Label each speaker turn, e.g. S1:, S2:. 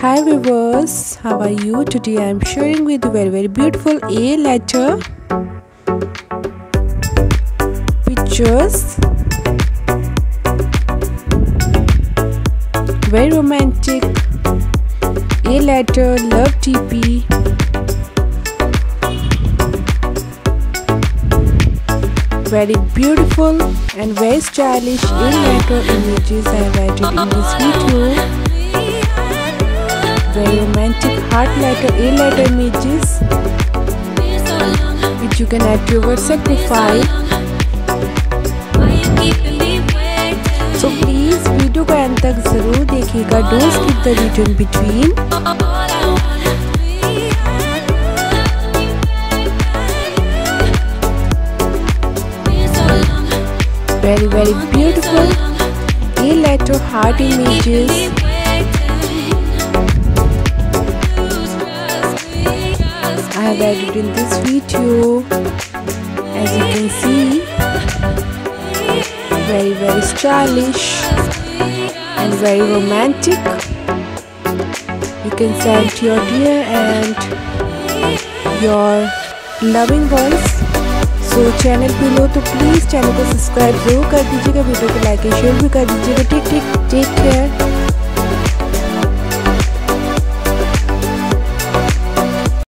S1: Hi viewers, how are you? Today I am sharing with you very very beautiful A letter pictures. Very romantic A letter love DP. Very beautiful and very stylish A letter images I have added in this video very romantic heart letter A letter images which you can add to your WhatsApp profile. So please video को and तक ज़रूर देखिएगा don't skip the video in between very very beautiful. Letter heart images. I have added in this video as you can see very very stylish and very romantic. You can send your dear and your loving ones so channel पे लो तो please channel को subscribe ज़रूर कर दीजिएगा video को like and share भी कर दीजिएगा। ठीक ठीक टेक केयर